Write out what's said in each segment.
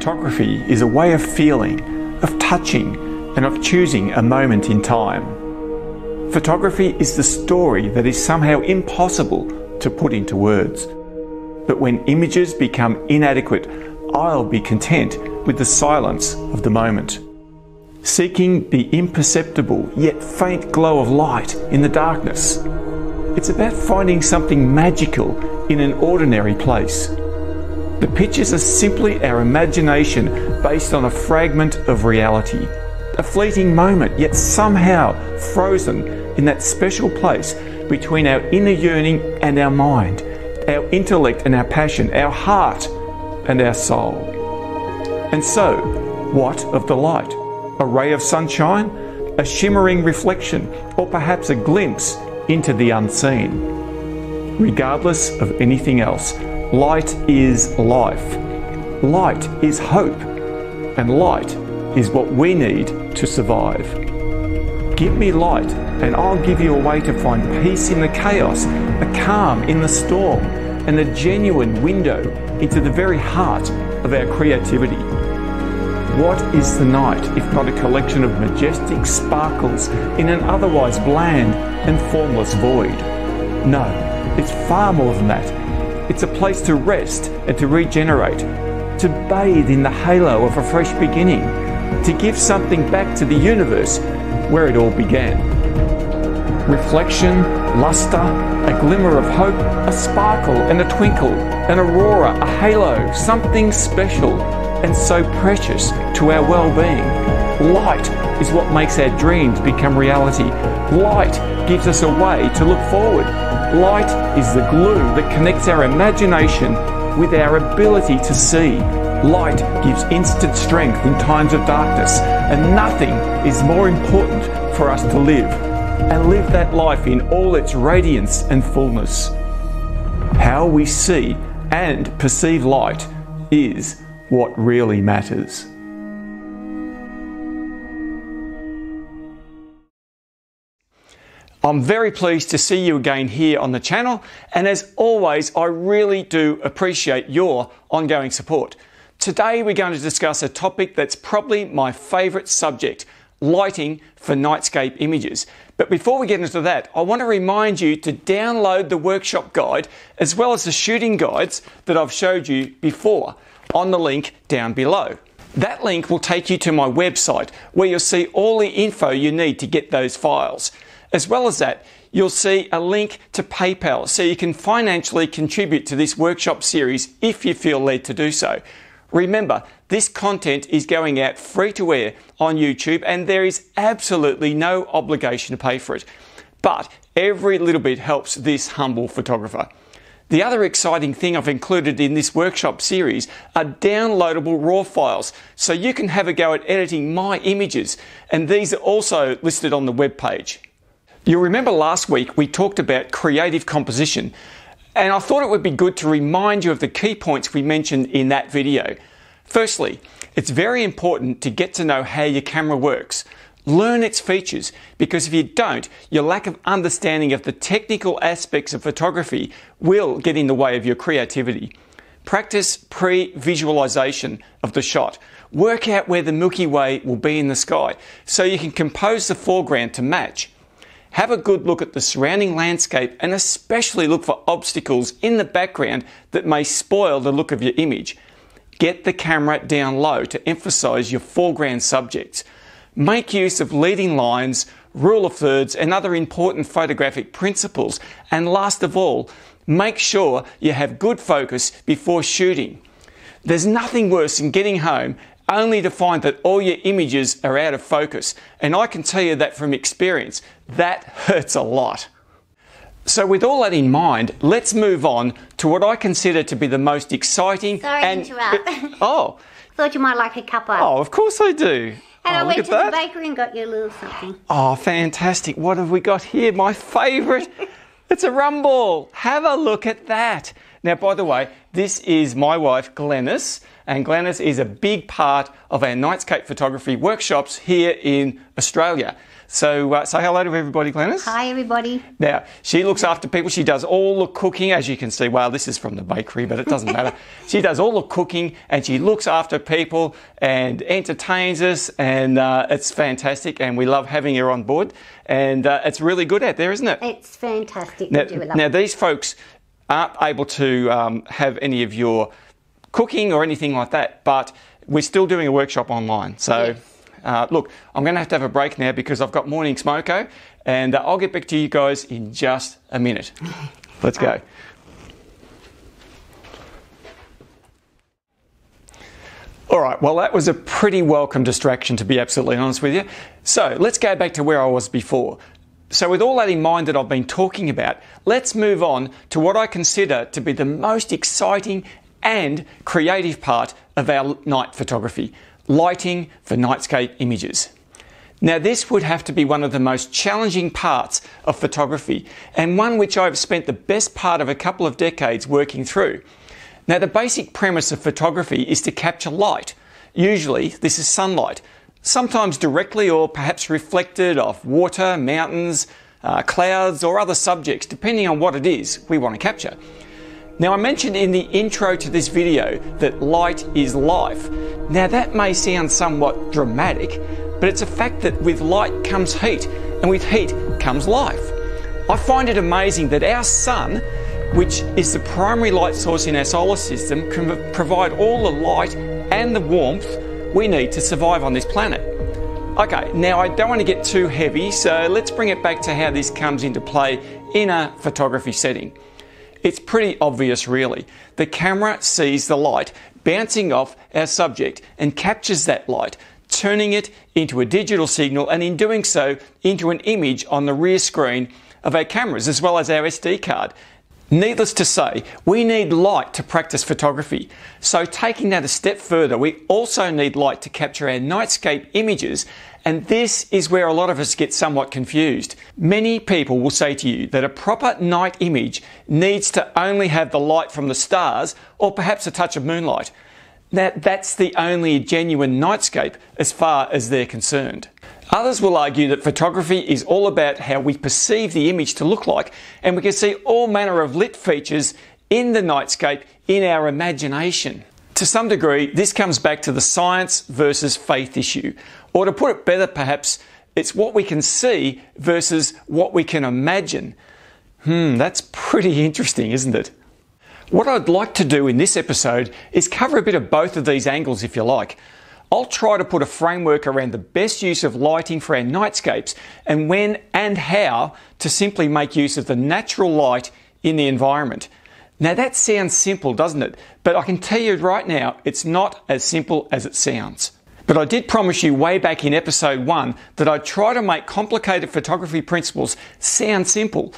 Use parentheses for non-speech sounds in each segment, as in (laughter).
Photography is a way of feeling, of touching, and of choosing a moment in time. Photography is the story that is somehow impossible to put into words. But when images become inadequate, I'll be content with the silence of the moment. Seeking the imperceptible yet faint glow of light in the darkness. It's about finding something magical in an ordinary place. The pictures are simply our imagination based on a fragment of reality. A fleeting moment, yet somehow frozen in that special place between our inner yearning and our mind, our intellect and our passion, our heart and our soul. And so, what of the light? A ray of sunshine? A shimmering reflection? Or perhaps a glimpse into the unseen? Regardless of anything else, Light is life. Light is hope. And light is what we need to survive. Give me light, and I'll give you a way to find peace in the chaos, a calm in the storm, and a genuine window into the very heart of our creativity. What is the night if not a collection of majestic sparkles in an otherwise bland and formless void? No, it's far more than that. It's a place to rest and to regenerate, to bathe in the halo of a fresh beginning, to give something back to the universe where it all began. Reflection, luster, a glimmer of hope, a sparkle and a twinkle, an aurora, a halo, something special and so precious to our well being. Light is what makes our dreams become reality. Light gives us a way to look forward. Light is the glue that connects our imagination with our ability to see. Light gives instant strength in times of darkness, and nothing is more important for us to live and live that life in all its radiance and fullness. How we see and perceive light is what really matters. I'm very pleased to see you again here on the channel, and as always, I really do appreciate your ongoing support. Today, we're going to discuss a topic that's probably my favourite subject lighting for nightscape images. But before we get into that, I want to remind you to download the workshop guide as well as the shooting guides that I've showed you before on the link down below. That link will take you to my website where you'll see all the info you need to get those files. As well as that, you'll see a link to PayPal so you can financially contribute to this workshop series if you feel led to do so. Remember, this content is going out free to air on YouTube and there is absolutely no obligation to pay for it. But every little bit helps this humble photographer. The other exciting thing I've included in this workshop series are downloadable RAW files, so you can have a go at editing my images, and these are also listed on the web page. You'll remember last week we talked about creative composition, and I thought it would be good to remind you of the key points we mentioned in that video. Firstly, it's very important to get to know how your camera works. Learn its features because if you don't, your lack of understanding of the technical aspects of photography will get in the way of your creativity. Practice pre visualization of the shot. Work out where the Milky Way will be in the sky so you can compose the foreground to match. Have a good look at the surrounding landscape and especially look for obstacles in the background that may spoil the look of your image. Get the camera down low to emphasize your foreground subjects. Make use of leading lines, rule of thirds, and other important photographic principles. And last of all, make sure you have good focus before shooting. There's nothing worse than getting home only to find that all your images are out of focus. And I can tell you that from experience, that hurts a lot. So, with all that in mind, let's move on to what I consider to be the most exciting Sorry and to interrupt. (laughs) oh, Thought you might like a cuppa. oh, of course I do. and oh, I went to that. the bakery and got you a little something. Oh, fantastic. What have we got here? My favourite. (laughs) it's a rumble. Have a look at that. Now, by the way, this is my wife, Glennis, and Glennis is a big part of our Nightscape photography workshops here in Australia. So uh, say hello to everybody, Glennis. Hi, everybody. Now, she looks after people. She does all the cooking, as you can see. Well, this is from the bakery, but it doesn't matter. (laughs) She does all the cooking and she looks after people and entertains us, and uh, it's fantastic. And we love having her on board. And uh, it's really good out there, isn't it? It's fantastic. Now, do now these folks aren't able to um, have any of your cooking or anything like that, but we're still doing a workshop online. So, Yes. Uh, look, I'm going to have to have a break now because I've got morning smoko, and uh, I'll get back to you guys in just a minute. (laughs) Let's go. All right, well, that was a pretty welcome distraction, to be absolutely honest with you. So let's go back to where I was before. So, with all that in mind that I've been talking about, let's move on to what I consider to be the most exciting and creative part of our night photography lighting for nightscape images. Now, this would have to be one of the most challenging parts of photography and one which I've spent the best part of a couple of decades working through. Now, the basic premise of photography is to capture light. Usually, this is sunlight, sometimes directly or perhaps reflected off water, mountains, uh, clouds, or other subjects, depending on what it is we want to capture. Now, I mentioned in the intro to this video that light is life. Now, that may sound somewhat dramatic, but it's a fact that with light comes heat, and with heat comes life. I find it amazing that our sun, which is the primary light source in our solar system, can provide all the light and the warmth we need to survive on this planet. Okay, now I don't want to get too heavy, so let's bring it back to how this comes into play in a photography setting. It's pretty obvious, really. The camera sees the light bouncing off our subject and captures that light, turning it into a digital signal, and in doing so, into an image on the rear screen of our cameras as well as our SD card. Needless to say, we need light to practice photography. So, taking that a step further, we also need light to capture our nightscape images, and this is where a lot of us get somewhat confused. Many people will say to you that a proper night image needs to only have the light from the stars or perhaps a touch of moonlight. That, that's the only genuine nightscape as far as they're concerned. Others will argue that photography is all about how we perceive the image to look like, and we can see all manner of lit features in the nightscape in our imagination. To some degree, this comes back to the science versus faith issue. Or to put it better, perhaps, it's what we can see versus what we can imagine. Hmm, that's pretty interesting, isn't it? What I'd like to do in this episode is cover a bit of both of these angles, if you like. I'll try to put a framework around the best use of lighting for our nightscapes and when and how to simply make use of the natural light in the environment. Now that sounds simple, doesn't it? But I can tell you right now, it's not as simple as it sounds. But I did promise you way back in episode one that I'd try to make complicated photography principles sound simple.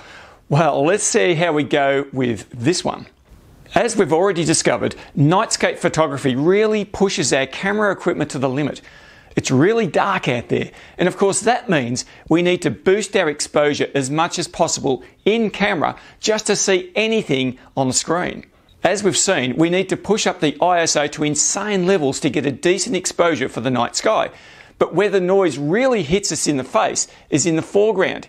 Well, let's see how we go with this one. As we've already discovered, nightscape photography really pushes our camera equipment to the limit. It's really dark out there, and of course, that means we need to boost our exposure as much as possible in camera just to see anything on the screen. As we've seen, we need to push up the ISO to insane levels to get a decent exposure for the night sky. But where the noise really hits us in the face is in the foreground.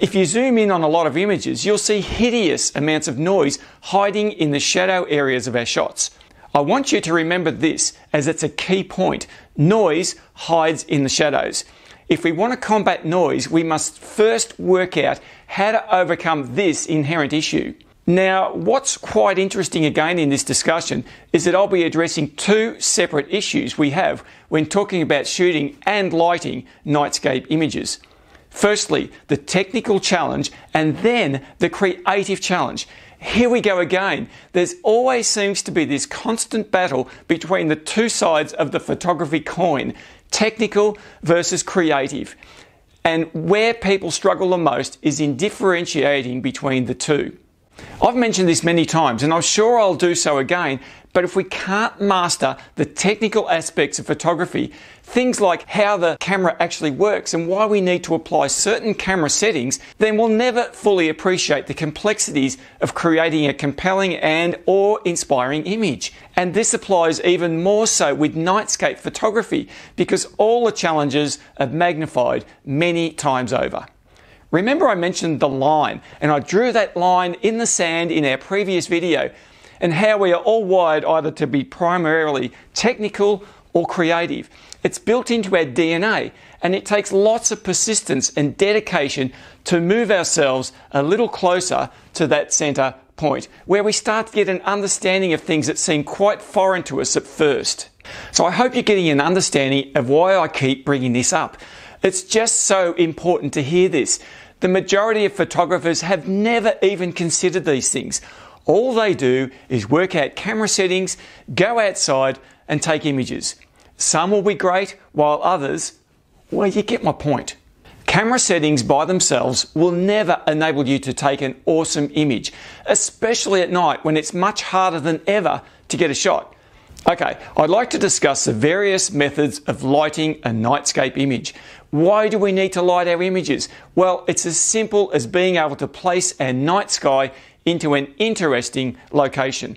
If you zoom in on a lot of images, you'll see hideous amounts of noise hiding in the shadow areas of our shots. I want you to remember this as it's a key point. Noise hides in the shadows. If we want to combat noise, we must first work out how to overcome this inherent issue. Now, what's quite interesting again in this discussion is that I'll be addressing two separate issues we have when talking about shooting and lighting nightscape images. Firstly, the technical challenge and then the creative challenge. Here we go again. There's always seems to be this constant battle between the two sides of the photography coin technical versus creative. And where people struggle the most is in differentiating between the two. I've mentioned this many times and I'm sure I'll do so again, but if we can't master the technical aspects of photography, things like how the camera actually works and why we need to apply certain camera settings, then we'll never fully appreciate the complexities of creating a compelling and or inspiring image. And this applies even more so with nightscape photography because all the challenges are magnified many times over. Remember I mentioned the line and I drew that line in the sand in our previous video and how we are all wired either to be primarily technical or creative. It's built into our DNA and it takes lots of persistence and dedication to move ourselves a little closer to that center point where we start to get an understanding of things that seem quite foreign to us at first. So I hope you're getting an understanding of why I keep bringing this up. It's just so important to hear this the majority of photographers have never even considered these things. All they do is work out camera settings, go outside, and take images. Some will be great, while others, well, you get my point. Camera settings by themselves will never enable you to take an awesome image, especially at night when it's much harder than ever to get a shot. Okay, I'd like to discuss the various methods of lighting a nightscape image. Why do we need to light our images? Well, it's as simple as being able to place our night sky into an interesting location.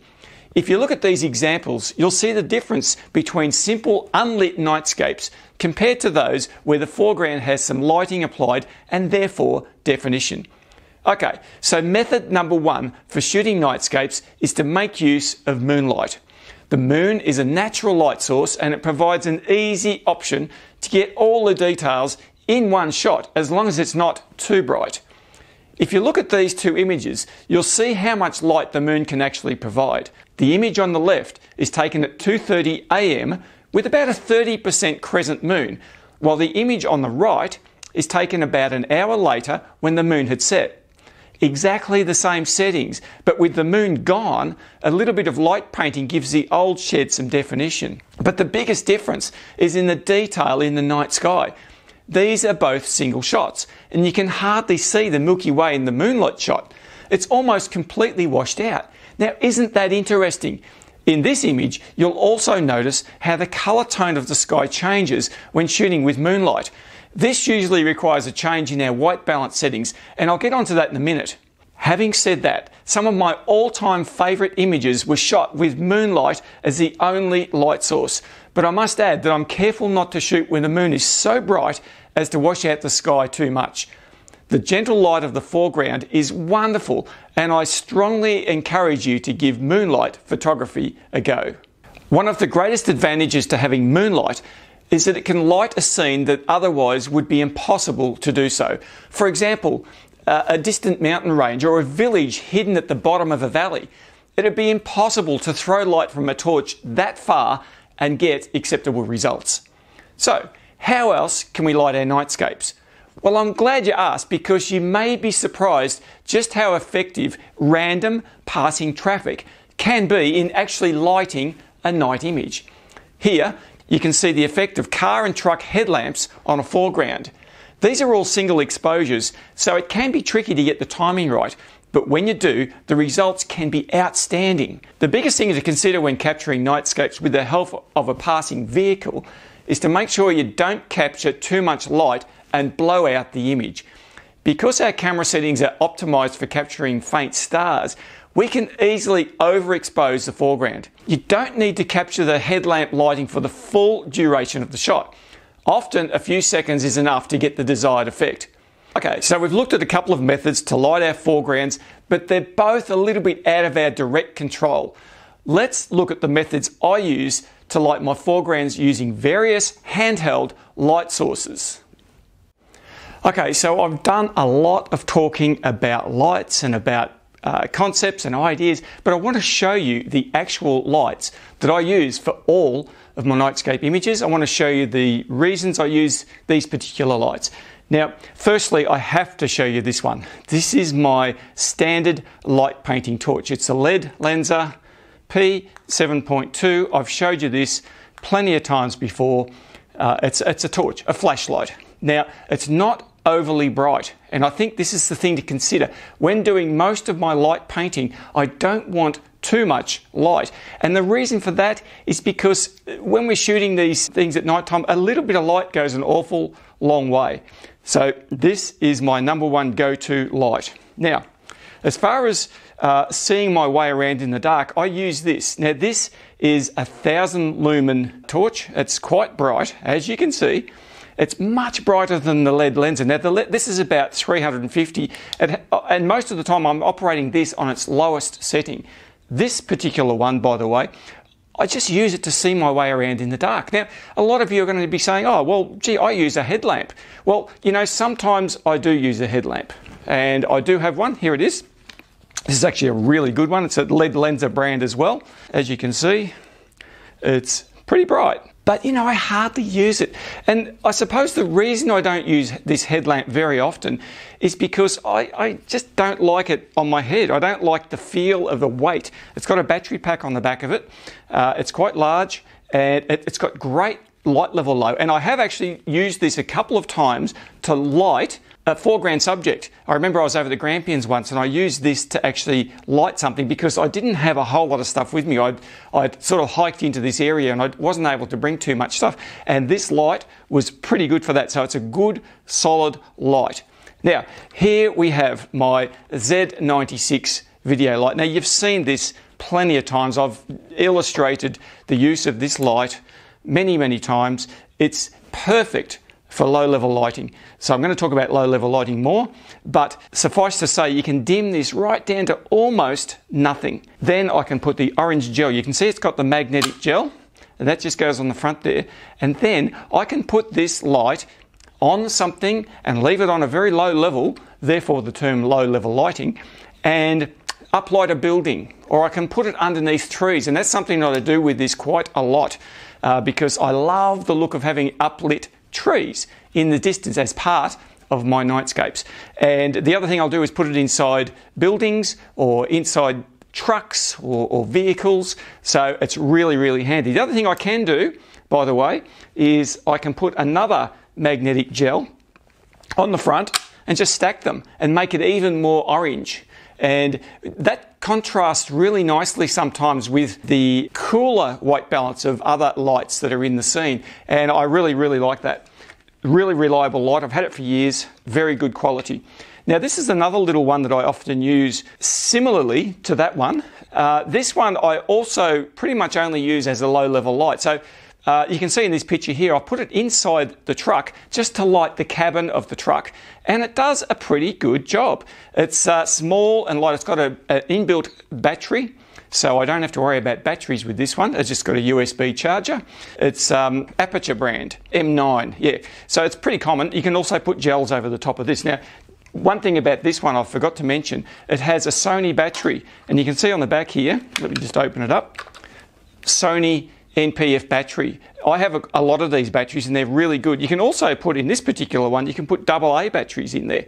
If you look at these examples, you'll see the difference between simple unlit nightscapes compared to those where the foreground has some lighting applied and therefore definition. Okay, so method number one for shooting nightscapes is to make use of moonlight. The moon is a natural light source and it provides an easy option to get all the details in one shot as long as it's not too bright. If you look at these two images, you'll see how much light the moon can actually provide. The image on the left is taken at 2:30 a.m. with about a 30% crescent moon, while the image on the right is taken about an hour later when the moon had set. Exactly the same settings, but with the moon gone, a little bit of light painting gives the old shed some definition. But the biggest difference is in the detail in the night sky. These are both single shots, and you can hardly see the Milky Way in the moonlight shot. It's almost completely washed out. Now, isn't that interesting? In this image, you'll also notice how the colour tone of the sky changes when shooting with moonlight. This usually requires a change in our white balance settings, and I'll get onto that in a minute. Having said that, some of my all time favourite images were shot with moonlight as the only light source. But I must add that I'm careful not to shoot when the moon is so bright as to wash out the sky too much. The gentle light of the foreground is wonderful, and I strongly encourage you to give moonlight photography a go. One of the greatest advantages to having moonlight is that it can light a scene that otherwise would be impossible to do so. For example, a distant mountain range or a village hidden at the bottom of a valley. It'd be impossible to throw light from a torch that far and get acceptable results. So, how else can we light our nightscapes? Well, I'm glad you asked because you may be surprised just how effective random passing traffic can be in actually lighting a night image. Here, you can see the effect of car and truck headlamps on a foreground. These are all single exposures, so it can be tricky to get the timing right, but when you do, the results can be outstanding. The biggest thing to consider when capturing nightscapes with the help of a passing vehicle is to make sure you don't capture too much light and blow out the image. Because our camera settings are optimized for capturing faint stars, we can easily overexpose the foreground. You don't need to capture the headlamp lighting for the full duration of the shot. Often a few seconds is enough to get the desired effect. Okay, so we've looked at a couple of methods to light our foregrounds, but they're both a little bit out of our direct control. Let's look at the methods I use to light my foregrounds using various handheld light sources. Okay, so I've done a lot of talking about lights and about uh, concepts and ideas, but I want to show you the actual lights that I use for all of my nightscape images. I want to show you the reasons I use these particular lights. Now, firstly, I have to show you this one. This is my standard light painting torch. It's a Ledlenser P7.2. I've showed you this plenty of times before. Uh, it's, it's a torch, a flashlight. Now, it's not overly bright. And I think this is the thing to consider. When doing most of my light painting, I don't want too much light. And the reason for that is because when we're shooting these things at night time, a little bit of light goes an awful long way. So this is my number one go-to light. Now, as far as uh, seeing my way around in the dark, I use this. Now, this is a thousand lumen torch. It's quite bright, as you can see. It's much brighter than the Ledlenser. Now, the LED, this is about 350, and, and most of the time I'm operating this on its lowest setting. This particular one, by the way, I just use it to see my way around in the dark. Now, a lot of you are going to be saying, oh, well, gee, I use a headlamp. Well, you know, sometimes I do use a headlamp, and I do have one. Here it is. This is actually a really good one. It's a Ledlenser brand as well. As you can see, it's pretty bright. But you know, I hardly use it. And I suppose the reason I don't use this headlamp very often is because I, I, just don't like it on my head. I don't like the feel of the weight. It's got a battery pack on the back of it, uh, it's quite large, and it, it's got great light level low. And I have actually used this a couple of times to light a foreground subject. I remember I was over the Grampians once and I used this to actually light something because I didn't have a whole lot of stuff with me. I'd, I'd sort of hiked into this area and I wasn't able to bring too much stuff. And this light was pretty good for that. So it's a good, solid light. Now, here we have my Z96 video light. Now, you've seen this plenty of times. I've illustrated the use of this light many, many times. It's perfect for low level lighting. So I'm going to talk about low level lighting more, but suffice to say you can dim this right down to almost nothing. Then I can put the orange gel. You can see it's got the magnetic gel and that just goes on the front there. And then I can put this light on something and leave it on a very low level, therefore the term low level lighting, and uplight a building or I can put it underneath trees. And that's something that I do with this quite a lot uh, because I love the look of having uplit trees in the distance as part of my nightscapes. And the other thing I'll do is put it inside buildings or inside trucks or, or, vehicles. So it's really, really handy. The other thing I can do, by the way, is I can put another magnetic gel on the front and just stack them and make it even more orange. And that contrasts really nicely sometimes with the cooler white balance of other lights that are in the scene. And I really, really like that. Really reliable light. I've had it for years. Very good quality. Now, this is another little one that I often use similarly to that one. Uh, this one I also pretty much only use as a low level light. So uh, you can see in this picture here, I put it inside the truck just to light the cabin of the truck, and it does a pretty good job. It's uh, small and light. It's got an inbuilt battery, so I don't have to worry about batteries with this one. It's just got a USB charger. It's um, Aputure brand M9, yeah. So it's pretty common. You can also put gels over the top of this. Now, one thing about this one I forgot to mention, it has a Sony battery, and you can see on the back here. Let me just open it up. Sony NPF battery. I have a, a, lot of these batteries and they're really good. You can also put in this particular one, you can put AA batteries in there.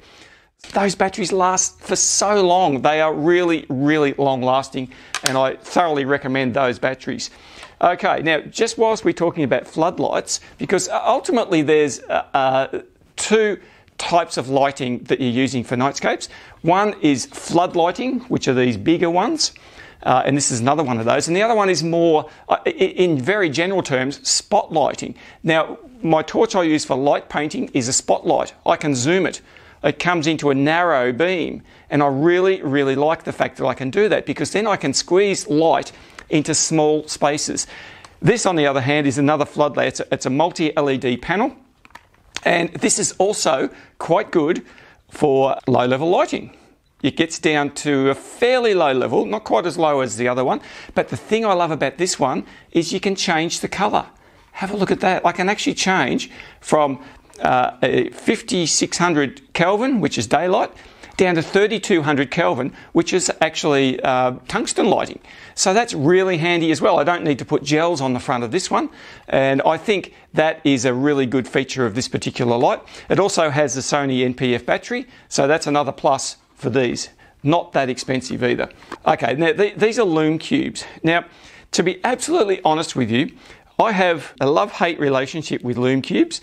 Those batteries last for so long. They are really, really long lasting and I thoroughly recommend those batteries. Okay, now just whilst we're talking about floodlights, because ultimately there's uh, uh, two types of lighting that you're using for nightscapes. One is flood lighting, which are these bigger ones. Uh, and this is another one of those. And the other one is more, uh, in very general terms, spotlighting. Now, my torch I use for light painting is a spotlight. I can zoom it. It comes into a narrow beam. And I really, really like the fact that I can do that because then I can squeeze light into small spaces. This, on the other hand, is another floodlight. It's a, it's a multi LED panel. And this is also quite good for low level lighting. It gets down to a fairly low level, not quite as low as the other one. But the thing I love about this one is you can change the colour. Have a look at that. I can actually change from uh, 5600 Kelvin, which is daylight, down to 3200 Kelvin, which is actually uh, tungsten lighting. So that's really handy as well. I don't need to put gels on the front of this one, and I think that is a really good feature of this particular light. It also has the Sony NPF battery, so that's another plus for these. Not that expensive either. Okay, now th- these are Lume Cubes. Now, to be absolutely honest with you, I have a love hate relationship with Lume Cubes.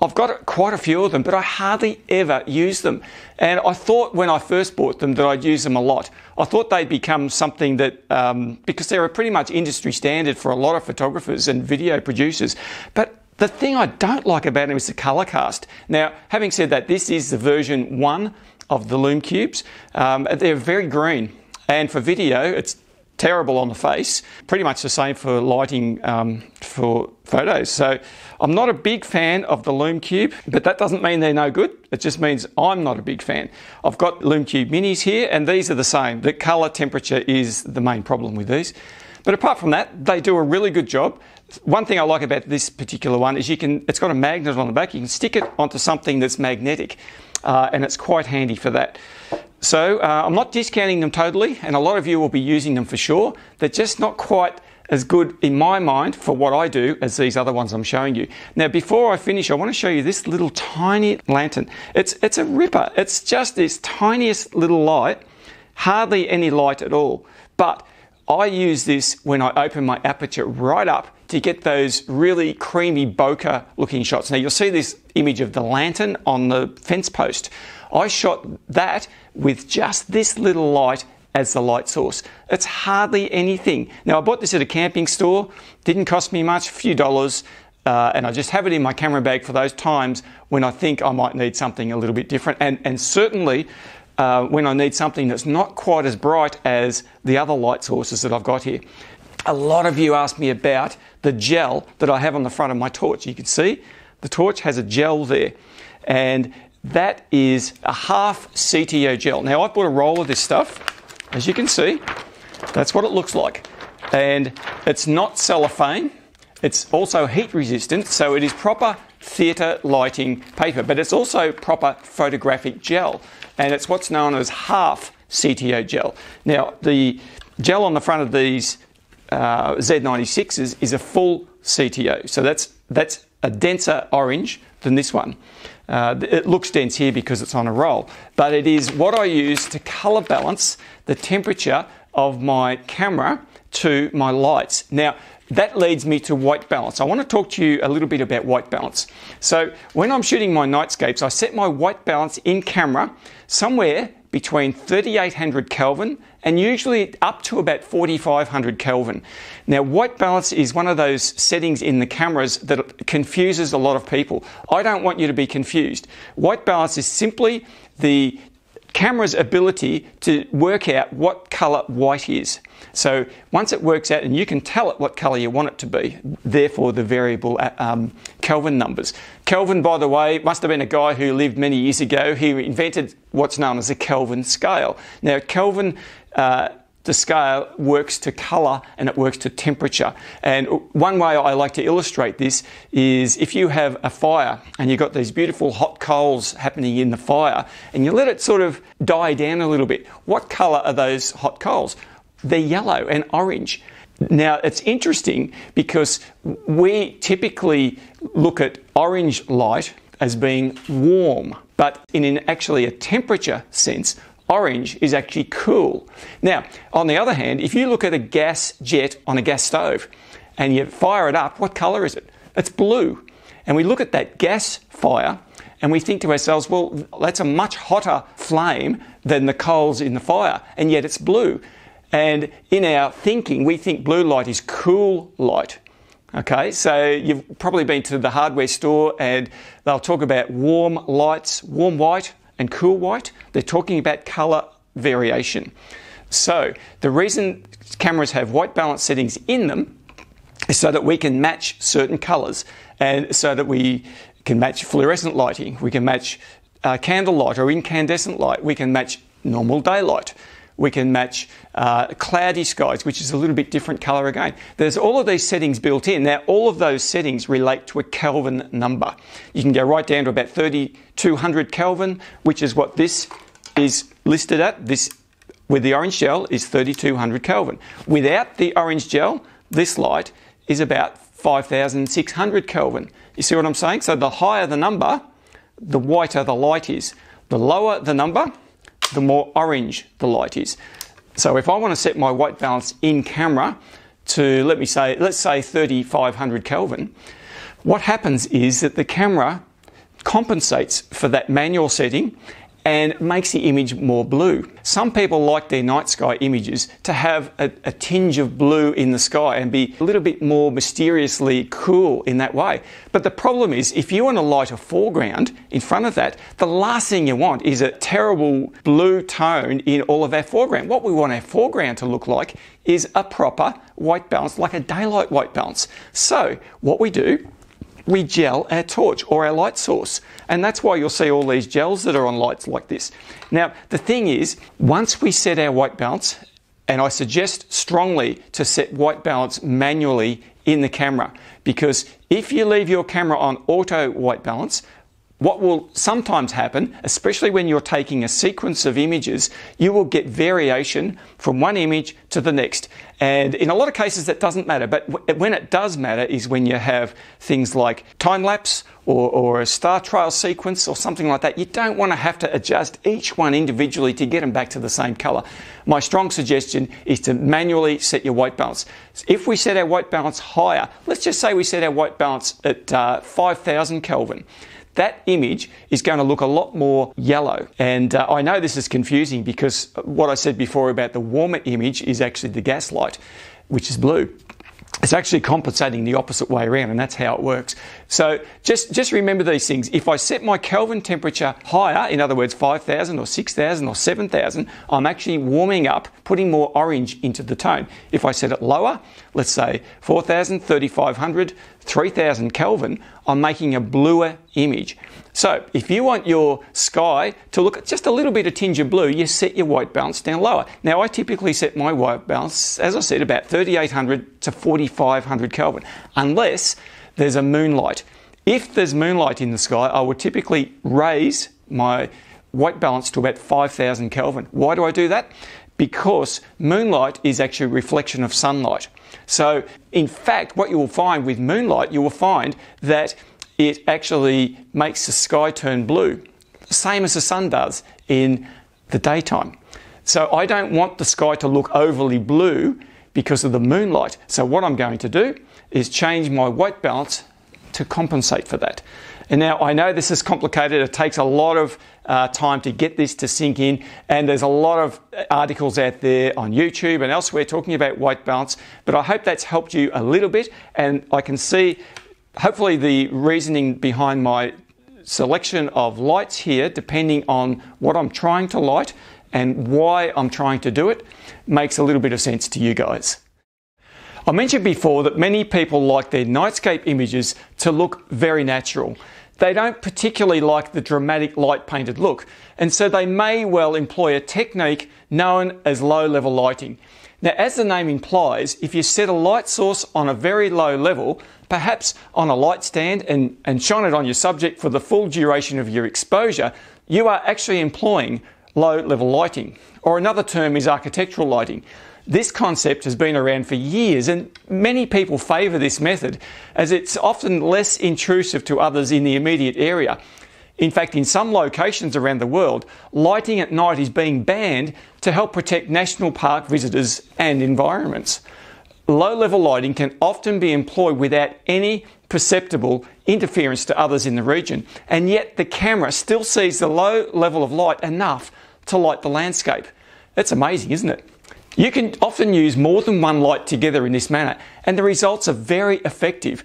I've got quite a few of them, but I hardly ever use them. And I thought when I first bought them that I'd use them a lot. I thought they'd become something that, um, because they're pretty much industry standard for a lot of photographers and video producers. But the thing I don't like about them is the color cast. Now, having said that, this is the version one of the Lume Cubes. Um, they're very green. And for video, it's terrible on the face. Pretty much the same for lighting um, for photos. So I'm not a big fan of the Lume Cube, but that doesn't mean they're no good. It just means I'm not a big fan. I've got Lume Cube Minis here, and these are the same. The color temperature is the main problem with these. But apart from that, they do a really good job. One thing I like about this particular one is you can, it's got a magnet on the back. You can stick it onto something that's magnetic, uh, and it's quite handy for that. So uh, I'm not discounting them totally, and a lot of you will be using them for sure. They're just not quite as good in my mind for what I do as these other ones I'm showing you. Now, before I finish, I want to show you this little tiny lantern. It's, it's a ripper. It's just this tiniest little light, hardly any light at all. But I use this when I open my aperture right up to get those really creamy bokeh looking shots. Now you'll see this image of the lantern on the fence post. I shot that with just this little light as the light source. It's hardly anything. Now, I bought this at a camping store, didn't cost me much, a few dollars, uh, and I just have it in my camera bag for those times when I think I might need something a little bit different. And, and certainly uh, when I need something that's not quite as bright as the other light sources that I've got here. A lot of you ask me about the gel that I have on the front of my torch. You can see the torch has a gel there. And that is a half CTO gel. Now I've bought a roll of this stuff as you can see, that's what it looks like. And it's not cellophane, it's also heat resistant, so it is proper theatre lighting paper, but it's also proper photographic gel, and it's what's known as half CTO gel. Now, the gel on the front of these uh, Z96s is a full CTO, so that's that's a denser orange than this one. Uh, it looks dense here because it's on a roll, but it is what I use to colour balance the temperature of my camera to my lights. Now, that leads me to white balance. I want to talk to you a little bit about white balance. So, when I'm shooting my nightscapes, I set my white balance in camera somewhere between 3800 Kelvin and usually up to about 4500 Kelvin. Now, white balance is one of those settings in the cameras that confuses a lot of people. I don't want you to be confused. White balance is simply the camera's ability to work out what colour white is. So once it works out, and you can tell it what colour you want it to be, therefore the variable uh, um, Kelvin numbers. Kelvin, by the way, must have been a guy who lived many years ago. He invented what's known as a Kelvin scale. Now, Kelvin. Uh, the scale works to colour and it works to temperature. And one way I like to illustrate this is if you have a fire and you've got these beautiful hot coals happening in the fire and you let it sort of die down a little bit, what colour are those hot coals? They're yellow and orange. Now, it's interesting because we typically look at orange light as being warm, but in actually a temperature sense, orange is actually cool. Now, on the other hand, if you look at a gas jet on a gas stove and you fire it up, what colour is it? It's blue. And we look at that gas fire and we think to ourselves, well, that's a much hotter flame than the coals in the fire, and yet it's blue. And in our thinking, we think blue light is cool light. Okay, so you've probably been to the hardware store and they'll talk about warm lights, warm white, and cool white, they're talking about color variation. So, the reason cameras have white balance settings in them is so that we can match certain colors and so that we can match fluorescent lighting, we can match uh, candle light or incandescent light, we can match normal daylight we can match uh, cloudy skies, which is a little bit different color again. There's all of these settings built in. Now, all of those settings relate to a Kelvin number. You can go right down to about 3200 Kelvin, which is what this is listed at. This with the orange gel is 3200 Kelvin. Without the orange gel, this light is about 5600 Kelvin. You see what I'm saying? So the higher the number, the whiter the light is. The lower the number, the more orange the light is. So if I want to set my white balance in camera to, let me say, let's say 3500 Kelvin, what happens is that the camera compensates for that manual setting and makes the image more blue. Some people like their night sky images to have a, a, tinge of blue in the sky and be a little bit more mysteriously cool in that way. But the problem is, if you want to light a foreground in front of that, the last thing you want is a terrible blue tone in all of our foreground. What we want our foreground to look like is a proper white balance, like a daylight white balance. So, what we do we gel our torch or our light source. And that's why you'll see all these gels that are on lights like this. Now, the thing is, once we set our white balance, and I suggest strongly to set white balance manually in the camera because if you leave your camera on auto white balance, what will sometimes happen, especially when you're taking a sequence of images, you will get variation from one image to the next. And in a lot of cases, that doesn't matter. But when it does matter is when you have things like time lapse or, or, a star trail sequence or something like that. You don't want to have to adjust each one individually to get them back to the same color. My strong suggestion is to manually set your white balance. If we set our white balance higher, let's just say we set our white balance at uh, 5000 Kelvin that image is going to look a lot more yellow. And uh, I know this is confusing because what I said before about the warmer image is actually the gaslight, which is blue it's actually compensating the opposite way around, and that's how it works. So just, just remember these things. If I set my Kelvin temperature higher, in other words, 5,000 or 6,000 or 7,000, I'm actually warming up, putting more orange into the tone. If I set it lower, let's say 4,000, 3,500, 3,000 Kelvin, I'm making a bluer image. So if you want your sky to look just a little bit of tinge of blue, you set your white balance down lower. Now I typically set my white balance, as I said, about 3,800 to 4,500 Kelvin, unless there's a moonlight. If there's moonlight in the sky, I would typically raise my white balance to about 5,000 Kelvin. Why do I do that? Because moonlight is actually a reflection of sunlight. So, in fact, what you will find with moonlight, you will find that it actually makes the sky turn blue, same as the sun does in the daytime. So I don't want the sky to look overly blue because of the moonlight. So what I'm going to do is change my white balance to compensate for that. And now I know this is complicated. It takes a lot of uh, time to get this to sink in, and there's a lot of articles out there on YouTube and elsewhere talking about white balance. But I hope that's helped you a little bit, and I can see hopefully the reasoning behind my selection of lights here, depending on what I'm trying to light and why I'm trying to do it, makes a little bit of sense to you guys. I mentioned before that many people like their nightscape images to look very natural. They don't particularly like the dramatic light painted look, and so they may well employ a technique known as low level lighting. Now, as the name implies, if you set a light source on a very low level, perhaps on a light stand, and, and shine it on your subject for the full duration of your exposure, you are actually employing low level lighting. Or another term is architectural lighting. This concept has been around for years, and many people favour this method as it's often less intrusive to others in the immediate area. In fact, in some locations around the world, lighting at night is being banned to help protect national park visitors and environments. Low level lighting can often be employed without any perceptible interference to others in the region, and yet the camera still sees the low level of light enough to light the landscape. That's amazing, isn't it? You can often use more than one light together in this manner, and the results are very effective.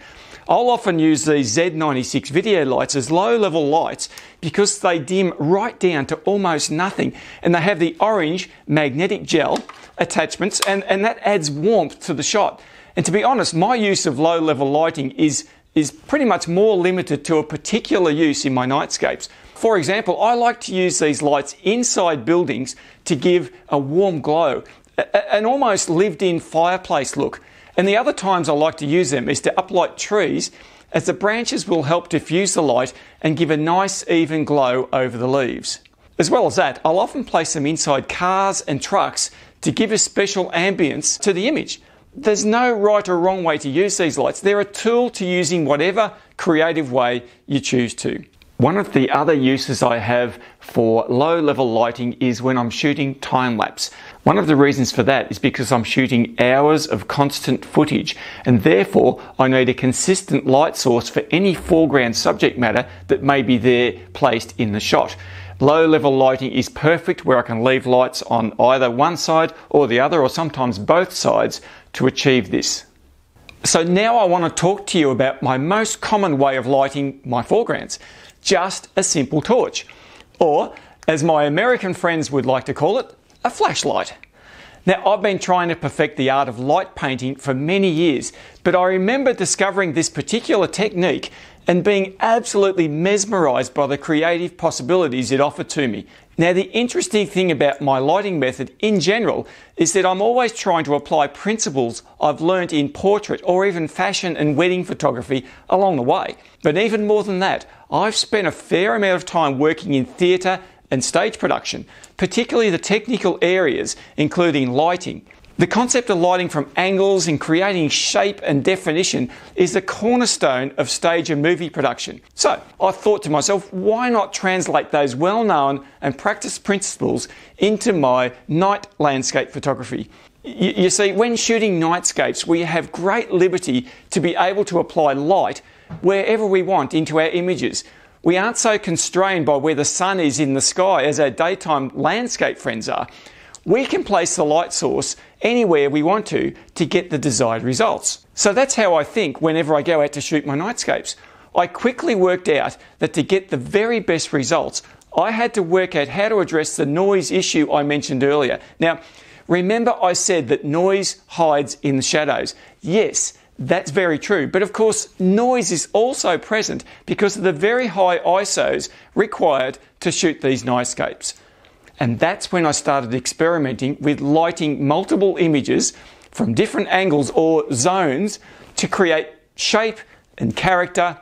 I'll often use these Z96 video lights as low level lights because they dim right down to almost nothing and they have the orange magnetic gel attachments and, and that adds warmth to the shot. And to be honest, my use of low level lighting is, is pretty much more limited to a particular use in my nightscapes. For example, I like to use these lights inside buildings to give a warm glow, an almost lived in fireplace look. And the other times I like to use them is to uplight trees as the branches will help diffuse the light and give a nice even glow over the leaves. As well as that, I'll often place them inside cars and trucks to give a special ambience to the image. There's no right or wrong way to use these lights. They're a tool to using whatever creative way you choose to. One of the other uses I have for low level lighting is when I'm shooting time lapse. One of the reasons for that is because I'm shooting hours of constant footage and therefore I need a consistent light source for any foreground subject matter that may be there placed in the shot. Low level lighting is perfect where I can leave lights on either one side or the other or sometimes both sides to achieve this. So now I want to talk to you about my most common way of lighting my foregrounds. Just a simple torch. Or, as my American friends would like to call it, a flashlight. Now, I've been trying to perfect the art of light painting for many years, but I remember discovering this particular technique and being absolutely mesmerized by the creative possibilities it offered to me. Now, the interesting thing about my lighting method in general is that I'm always trying to apply principles I've learnt in portrait or even fashion and wedding photography along the way. But even more than that, I've spent a fair amount of time working in theatre and stage production, particularly the technical areas, including lighting. The concept of lighting from angles and creating shape and definition is the cornerstone of stage and movie production. So I thought to myself, why not translate those well known and practiced principles into my night landscape photography? You, you see, when shooting nightscapes, we have great liberty to be able to apply light wherever we want into our images. We aren't so constrained by where the sun is in the sky as our daytime landscape friends are. We can place the light source anywhere we want to to get the desired results. So that's how I think whenever I go out to shoot my nightscapes. I quickly worked out that to get the very best results, I had to work out how to address the noise issue I mentioned earlier. Now, remember I said that noise hides in the shadows. Yes, that's very true. But of course, noise is also present because of the very high ISOs required to shoot these nightscapes. And that's when I started experimenting with lighting multiple images from different angles or zones to create shape and character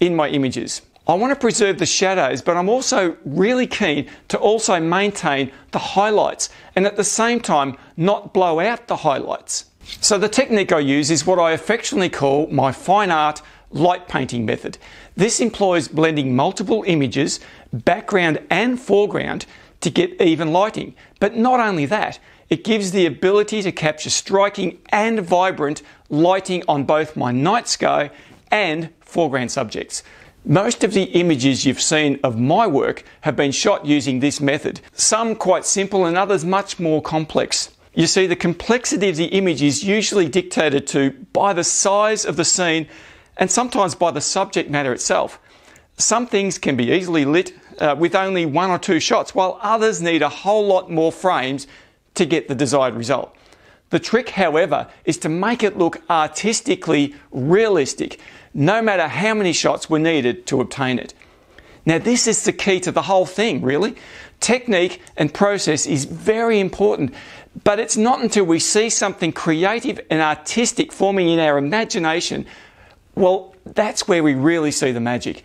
in my images. I want to preserve the shadows, but I'm also really keen to also maintain the highlights and at the same time not blow out the highlights. So the technique I use is what I affectionately call my fine art light painting method. This employs blending multiple images, background and foreground to get even lighting. But not only that, it gives the ability to capture striking and vibrant lighting on both my night sky and foreground subjects. Most of the images you've seen of my work have been shot using this method, some quite simple and others much more complex. You see, the complexity of the image is usually dictated to by the size of the scene and sometimes by the subject matter itself. Some things can be easily lit uh, with only one or two shots, while others need a whole lot more frames to get the desired result. The trick, however, is to make it look artistically realistic, no matter how many shots were needed to obtain it. Now, this is the key to the whole thing, really. Technique and process is very important, but it's not until we see something creative and artistic forming in our imagination, well, that's where we really see the magic.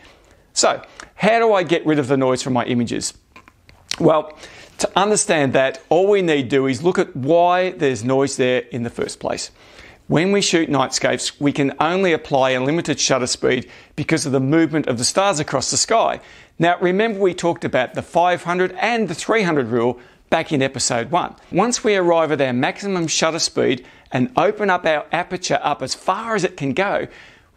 So, how do I get rid of the noise from my images? Well, to understand that, all we need to do is look at why there's noise there in the first place. When we shoot nightscapes, we can only apply a limited shutter speed because of the movement of the stars across the sky. Now, remember we talked about the 500 and the 300 rule back in episode 1. Once we arrive at our maximum shutter speed and open up our aperture up as far as it can go,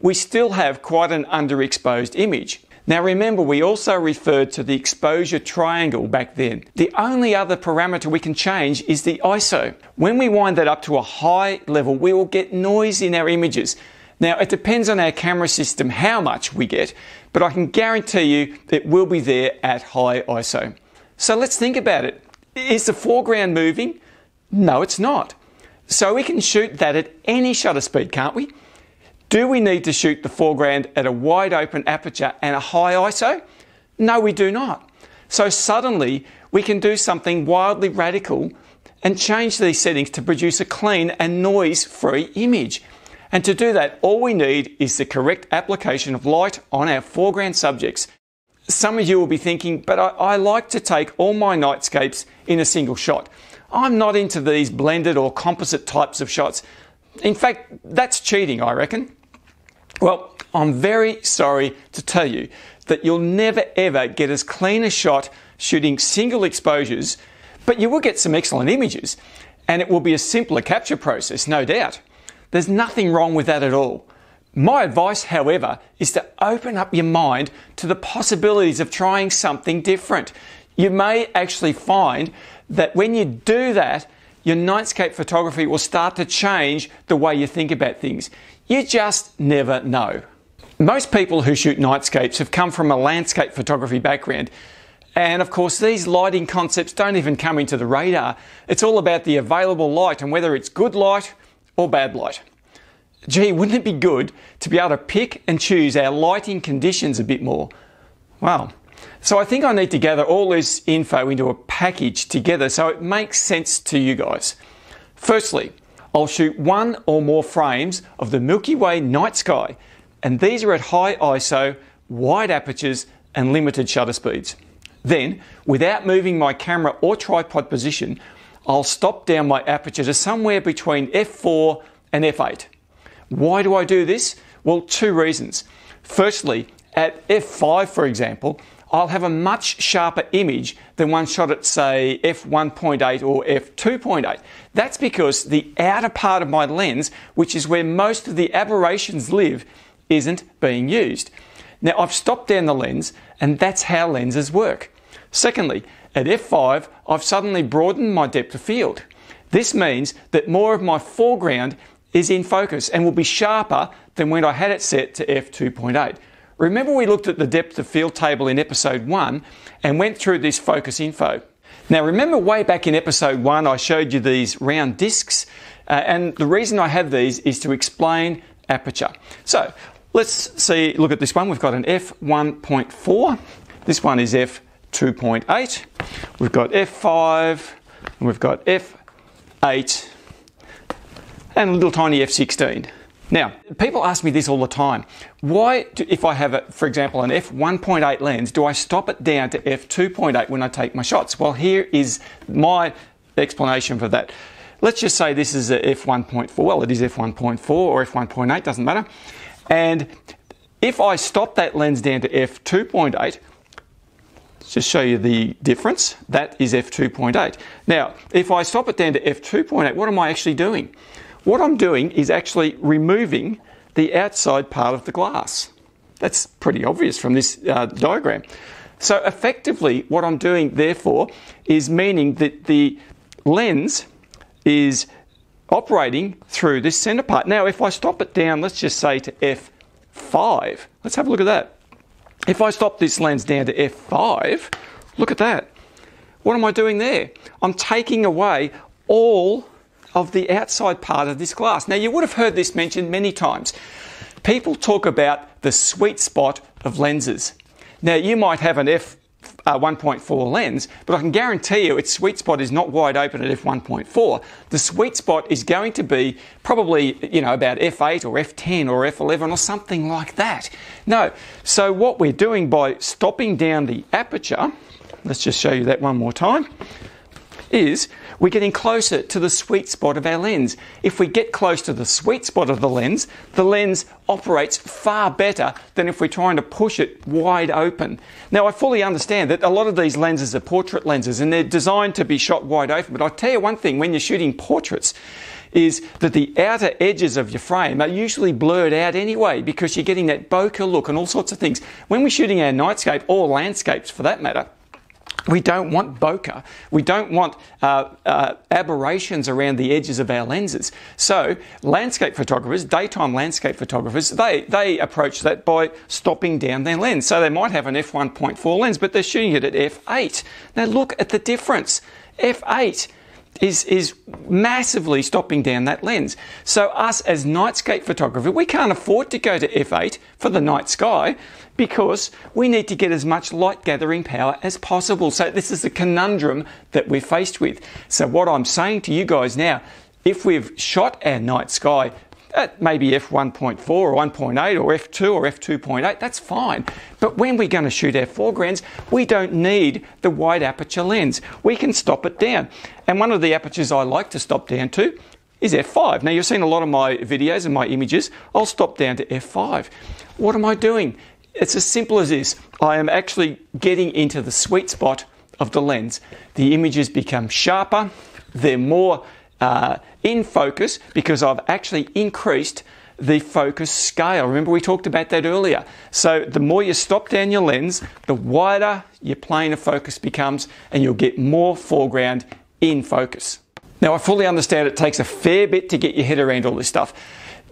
we still have quite an underexposed image. Now remember, we also referred to the exposure triangle back then. The only other parameter we can change is the ISO. When we wind that up to a high level, we will get noise in our images. Now, it depends on our camera system how much we get, but I can guarantee you it will be there at high ISO. So let's think about it. Is the foreground moving? No, it's not. So we can shoot that at any shutter speed, can't we? Do we need to shoot the foreground at a wide open aperture and a high ISO? No, we do not. So suddenly we can do something wildly radical and change these settings to produce a clean and noise free image. And to do that, all we need is the correct application of light on our foreground subjects. Some of you will be thinking, but I, I, like to take all my nightscapes in a single shot. I'm not into these blended or composite types of shots. In fact, that's cheating, I reckon. Well, I'm very sorry to tell you that you'll never ever get as clean a shot shooting single exposures, but you will get some excellent images and it will be a simpler capture process, no doubt. There's nothing wrong with that at all. My advice, however, is to open up your mind to the possibilities of trying something different. You may actually find that when you do that, your nightscape photography will start to change the way you think about things. You just never know. Most people who shoot nightscapes have come from a landscape photography background. And of course, these lighting concepts don't even come into the radar. It's all about the available light and whether it's good light or bad light. Gee, wouldn't it be good to be able to pick and choose our lighting conditions a bit more? Wow. so I think I need to gather all this info into a package together so it makes sense to you guys. Firstly, I'll shoot one or more frames of the Milky Way night sky, and these are at high ISO, wide apertures, and limited shutter speeds. Then, without moving my camera or tripod position, I'll stop down my aperture to somewhere between f4 and f8. Why do I do this? Well, two reasons. Firstly, at f5, for example, I'll have a much sharper image than one shot at, say, f1.8 or f2.8. That's because the outer part of my lens, which is where most of the aberrations live, isn't being used. Now, I've stopped down the lens, and that's how lenses work. Secondly, at f5, I've suddenly broadened my depth of field. This means that more of my foreground is in focus and will be sharper than when I had it set to f2.8. Remember we looked at the depth of field table in episode 1 and went through this focus info. Now remember way back in episode 1 I showed you these round discs uh, and the reason I have these is to explain aperture. So let's see, look at this one. We've got an f1.4. This one is f2.8. We've got f5 and we've got f8 and a little tiny f16. Now, people ask me this all the time. Why, do, if I have, a, for example, an f1.8 lens, do I stop it down to f2.8 when I take my shots? Well, here is my explanation for that. Let's just say this is a f1.4. Well, it is f1.4 or f1.8, doesn't matter. And if I stop that lens down to f2.8, let's just show you the difference. That is f2.8. Now, if I stop it down to f2.8, what am I actually doing? What I'm doing is actually removing the outside part of the glass. That's pretty obvious from this uh, diagram. So effectively, what I'm doing, therefore, is meaning that the lens is operating through this center part. Now, if I stop it down, let's just say to f5, let's have a look at that. If I stop this lens down to f5, look at that. What am I doing there? I'm taking away all of the outside part of this glass. Now, you would have heard this mentioned many times. People talk about the sweet spot of lenses. Now, you might have an f uh, 1.4 lens, but I can guarantee you its sweet spot is not wide open at f1.4. The sweet spot is going to be probably, you know, about f8 or f10 or f11 or something like that. No, so what we're doing by stopping down the aperture, let's just show you that one more time is we're getting closer to the sweet spot of our lens. If we get close to the sweet spot of the lens, the lens operates far better than if we're trying to push it wide open. Now, I fully understand that a lot of these lenses are portrait lenses and they're designed to be shot wide open, but I'll tell you one thing when you're shooting portraits, is that the outer edges of your frame are usually blurred out anyway because you're getting that bokeh look and all sorts of things. When we're shooting our nightscape or landscapes for that matter, we don't want bokeh. We don't want uh, uh, aberrations around the edges of our lenses. So, landscape photographers, daytime landscape photographers, they, they approach that by stopping down their lens. So, they might have an f1.4 lens, but they're shooting it at f8. Now, look at the difference. f8 is, is massively stopping down that lens. So, us as nightscape photographer, we can't afford to go to f8 for the night sky because we need to get as much light gathering power as possible. So, this is the conundrum that we're faced with. So, what I'm saying to you guys now, if we've shot our night sky at maybe f1.4 or 1.8 or f2 or f2.8, that's fine. But when we're going to shoot our foregrounds, we don't need the wide aperture lens. We can stop it down. And one of the apertures I like to stop down to is f5. Now you've seen a lot of my videos and my images. I'll stop down to f5. What am I doing? It's as simple as this. I am actually getting into the sweet spot of the lens, the images become sharper, they're more uh, in focus because I've actually increased the focus scale. Remember, we talked about that earlier. So, the more you stop down your lens, the wider your plane of focus becomes, and you'll get more foreground in focus. Now, I fully understand it takes a fair bit to get your head around all this stuff.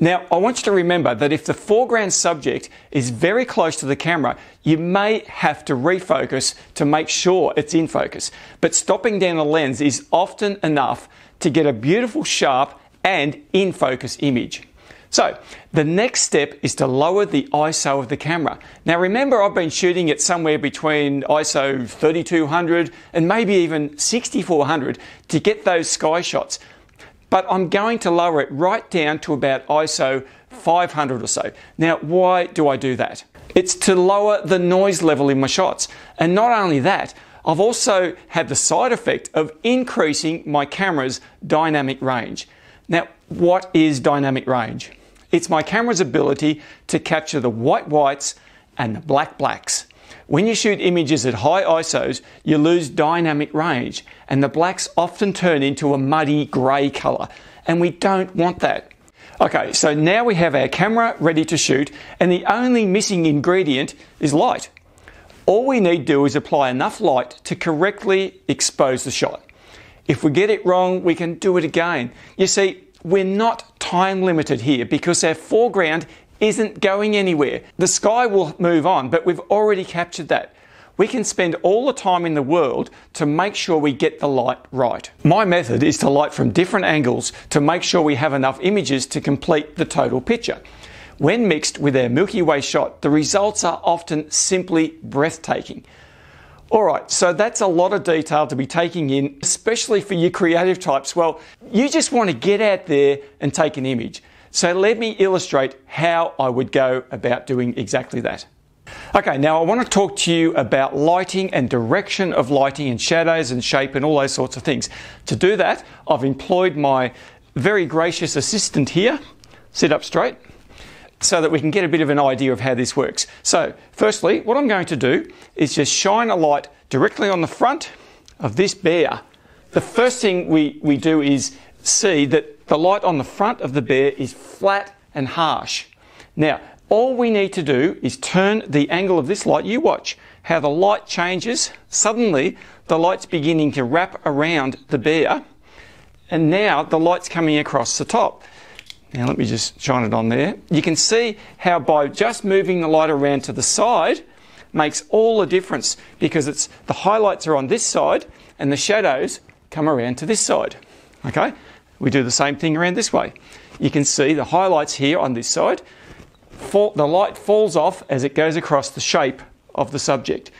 Now, I want you to remember that if the foreground subject is very close to the camera, you may have to refocus to make sure it's in focus. But stopping down the lens is often enough to get a beautiful, sharp, and in focus image. So, the next step is to lower the ISO of the camera. Now, remember, I've been shooting it somewhere between ISO 3200 and maybe even 6400 to get those sky shots. But I'm going to lower it right down to about ISO 500 or so. Now, why do I do that? It's to lower the noise level in my shots. And not only that, I've also had the side effect of increasing my camera's dynamic range. Now, what is dynamic range? It's my camera's ability to capture the white whites and the black blacks. When you shoot images at high ISOs, you lose dynamic range, and the blacks often turn into a muddy grey colour, and we don't want that. Okay, so now we have our camera ready to shoot, and the only missing ingredient is light. All we need to do is apply enough light to correctly expose the shot. If we get it wrong, we can do it again. You see, we're not time limited here because our foreground isn't going anywhere. The sky will move on, but we've already captured that. We can spend all the time in the world to make sure we get the light right. My method is to light from different angles to make sure we have enough images to complete the total picture. When mixed with our Milky Way shot, the results are often simply breathtaking. All right, so that's a lot of detail to be taking in, especially for you creative types. Well, you just want to get out there and take an image. So let me illustrate how I would go about doing exactly that. Okay, now I want to talk to you about lighting and direction of lighting and shadows and shape and all those sorts of things. To do that, I've employed my very gracious assistant here. Sit up straight so that we can get a bit of an idea of how this works. So, firstly, what I'm going to do is just shine a light directly on the front of this bear. The first thing we, we do is see that the light on the front of the bear is flat and harsh. Now, all we need to do is turn the angle of this light. You watch how the light changes. Suddenly, the light's beginning to wrap around the bear, and now the light's coming across the top. Now let me just shine it on there. You can see how by just moving the light around to the side makes all the difference because it's the highlights are on this side and the shadows come around to this side. Okay? We do the same thing around this way. You can see the highlights here on this side. Fall, the light falls off as it goes across the shape of the subject.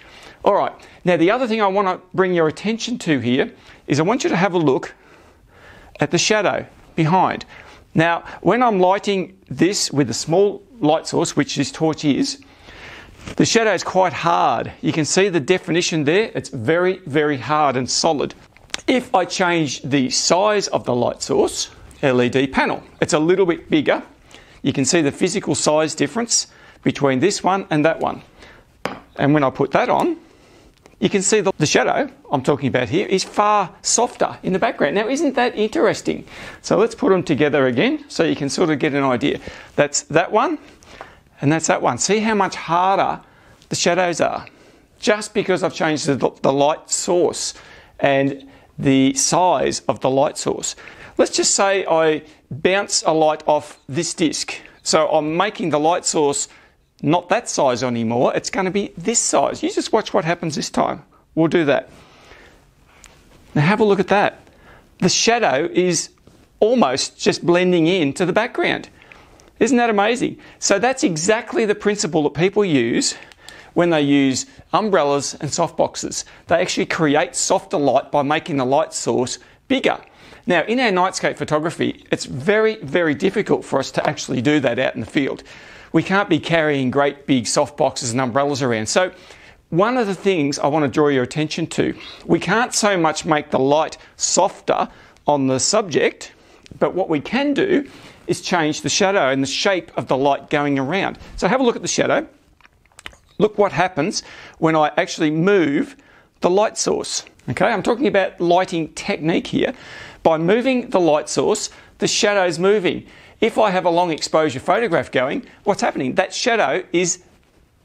All right. Now the other thing I want to bring your attention to here is I want you to have a look at the shadow behind. Now, when I'm lighting this with a small light source, which this torch is, the shadow is quite hard. You can see the definition there. It's very, very hard and solid. If I change the size of the light source, LED panel, it's a little bit bigger. You can see the physical size difference between this one and that one. And when I put that on, you can see the, the shadow I'm talking about here is far softer in the background. Now, isn't that interesting? So let's put them together again so you can sort of get an idea. That's that one and that's that one. See how much harder the shadows are just because I've changed the, the light source and the size of the light source. Let's just say I bounce a light off this disc. So I'm making the light source not that size anymore, it's going to be this size. You just watch what happens this time. We'll do that. Now have a look at that. The shadow is almost just blending in to the background. Isn't that amazing? So that's exactly the principle that people use when they use umbrellas and softboxes. They actually create softer light by making the light source bigger. Now, in our nightscape photography, it's very, very difficult for us to actually do that out in the field we can't be carrying great big soft boxes and umbrellas around. So, one of the things I want to draw your attention to, we can't so much make the light softer on the subject, but what we can do is change the shadow and the shape of the light going around. So, have a look at the shadow. Look what happens when I actually move the light source. Okay, I'm talking about lighting technique here. By moving the light source, the shadow is moving. If I have a long exposure photograph going, what's happening? That shadow is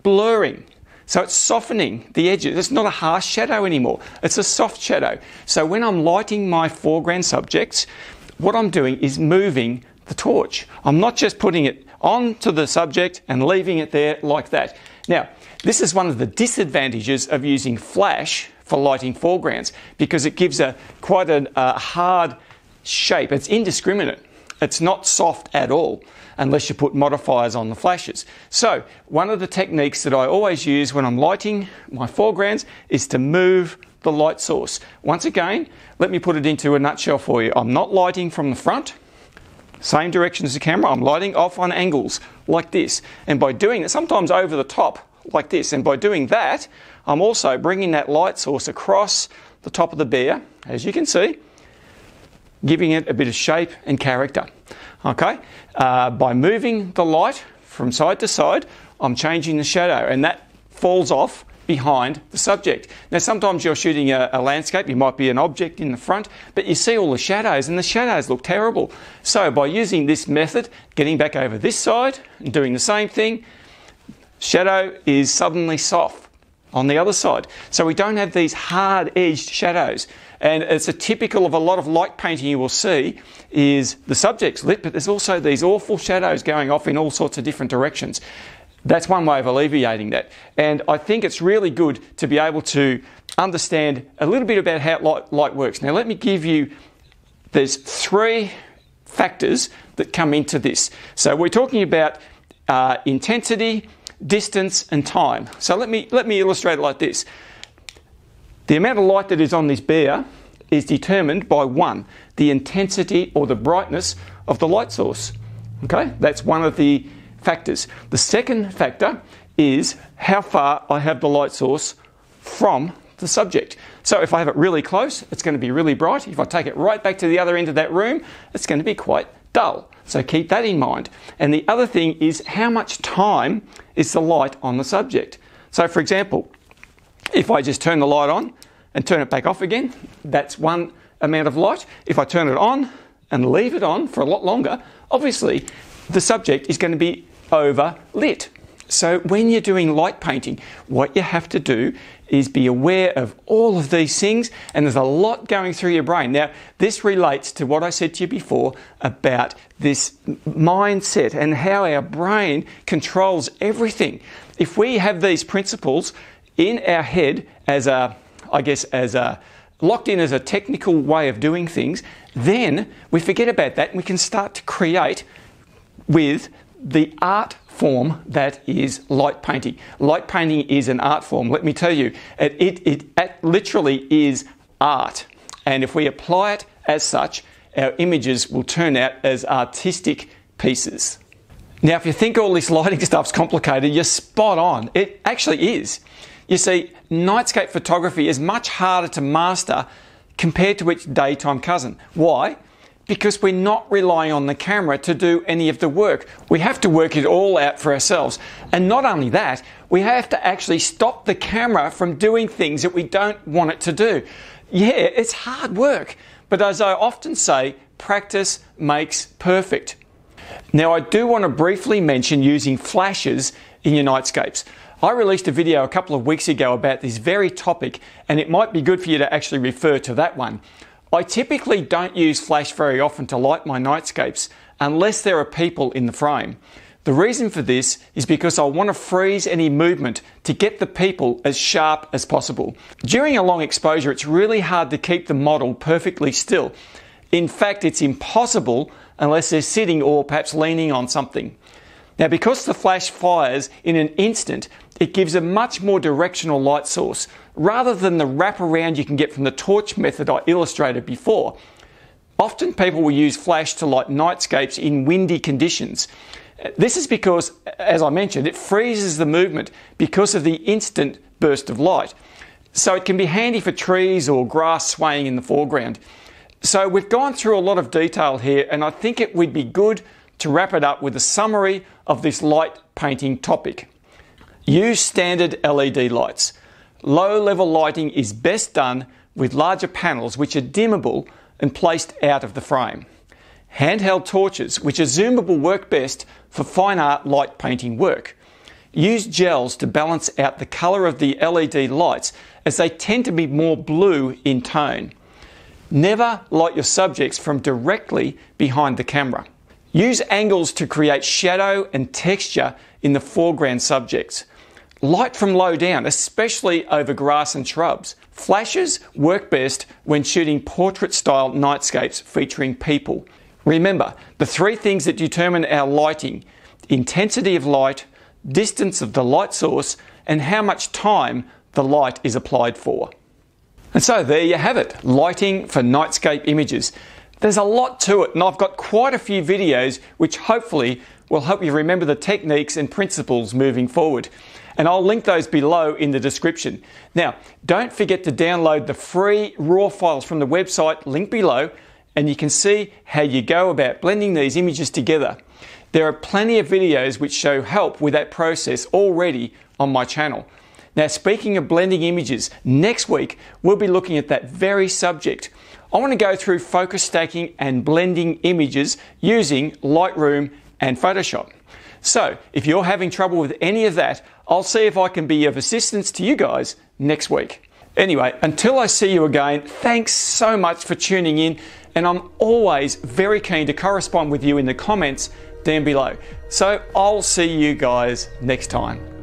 blurring. So it's softening the edges. It's not a harsh shadow anymore. It's a soft shadow. So when I'm lighting my foreground subjects, what I'm doing is moving the torch. I'm not just putting it onto the subject and leaving it there like that. Now, this is one of the disadvantages of using flash for lighting foregrounds because it gives a quite a, a hard shape. It's indiscriminate. It's not soft at all unless you put modifiers on the flashes. So, one of the techniques that I always use when I'm lighting my foregrounds is to move the light source. Once again, let me put it into a nutshell for you. I'm not lighting from the front, same direction as the camera, I'm lighting off on angles like this. And by doing it, sometimes over the top like this, and by doing that, I'm also bringing that light source across the top of the bear, as you can see, giving it a bit of shape and character. Okay, uh, by moving the light from side to side, I'm changing the shadow, and that falls off behind the subject. Now, sometimes you're shooting a, a, landscape, you might be an object in the front, but you see all the shadows, and the shadows look terrible. So, by using this method, getting back over this side and doing the same thing, shadow is suddenly soft on the other side. So, we don't have these hard edged shadows. And it's a typical of a lot of light painting you will see is the subject's lit, but there's also these awful shadows going off in all sorts of different directions. That's one way of alleviating that. And I think it's really good to be able to understand a little bit about how light, light works. Now, let me give you there's three factors that come into this. So, we're talking about uh, intensity, distance, and time. So, let me, let me illustrate it like this. The amount of light that is on this bear is determined by one, the intensity or the brightness of the light source. Okay, that's one of the factors. The second factor is how far I have the light source from the subject. So if I have it really close, it's going to be really bright. If I take it right back to the other end of that room, it's going to be quite dull. So keep that in mind. And the other thing is how much time is the light on the subject. So for example, if I just turn the light on and turn it back off again, that's one amount of light. If I turn it on and leave it on for a lot longer, obviously the subject is going to be over lit. So when you're doing light painting, what you have to do is be aware of all of these things, and there's a lot going through your brain. Now, this relates to what I said to you before about this mindset and how our brain controls everything. If we have these principles in our head as a, I guess, as a locked in as a technical way of doing things, then we forget about that and we can start to create with the art form that is light painting. Light painting is an art form. Let me tell you, it, it, it, it literally is art. And if we apply it as such, our images will turn out as artistic pieces. Now, if you think all this (laughs) lighting stuff's complicated, you're spot on. It actually is. You see, nightscape photography is much harder to master compared to its daytime cousin. Why? because we're not relying on the camera to do any of the work. We have to work it all out for ourselves. And not only that, we have to actually stop the camera from doing things that we don't want it to do. Yeah, it's hard work, but as I often say, practice makes perfect. Now, I do want to briefly mention using flashes in your nightscapes. I released a video a couple of weeks ago about this very topic, and it might be good for you to actually refer to that one. I typically don't use flash very often to light my nightscapes unless there are people in the frame. The reason for this is because I want to freeze any movement to get the people as sharp as possible. During a long exposure, it's really hard to keep the model perfectly still. In fact, it's impossible unless they're sitting or perhaps leaning on something. Now, because the flash fires in an instant, it gives a much more directional light source rather than the wraparound you can get from the torch method I illustrated before. Often people will use flash to light nightscapes in windy conditions. This is because, as I mentioned, it freezes the movement because of the instant burst of light. So it can be handy for trees or grass swaying in the foreground. So we've gone through a lot of detail here, and I think it would be good to wrap it up with a summary of this light painting topic. Use standard LED lights. low level lighting is best done with larger panels which are dimmable and placed out of the frame. Handheld torches, which are zoomable, work best for fine art light painting work. Use gels to balance out the colour of the LED lights as they tend to be more blue in tone. Never light your subjects from directly behind the camera. Use angles to create shadow and texture in the foreground subjects. Light from low down, especially over grass and shrubs. Flashes work best when shooting portrait style nightscapes featuring people. Remember, the three things that determine our lighting intensity of light, distance of the light source, and how much time the light is applied for. And so there you have it lighting for nightscape images. There's a lot to it, and I've got quite a few videos which hopefully will help you remember the techniques and principles moving forward. And I'll link those below in the description. Now, don't forget to download the free raw files from the website, link below, and you can see how you go about blending these images together. There are plenty of videos which show help with that process already on my channel. Now, speaking of blending images, next week we'll be looking at that very subject. I want to go through focus stacking and blending images using Lightroom and Photoshop. So, if you're having trouble with any of that, I'll see if I can be of assistance to you guys next week. Anyway, until I see you again, thanks so much for tuning in, and I'm always very keen to correspond with you in the comments down below. So I'll see you guys next time.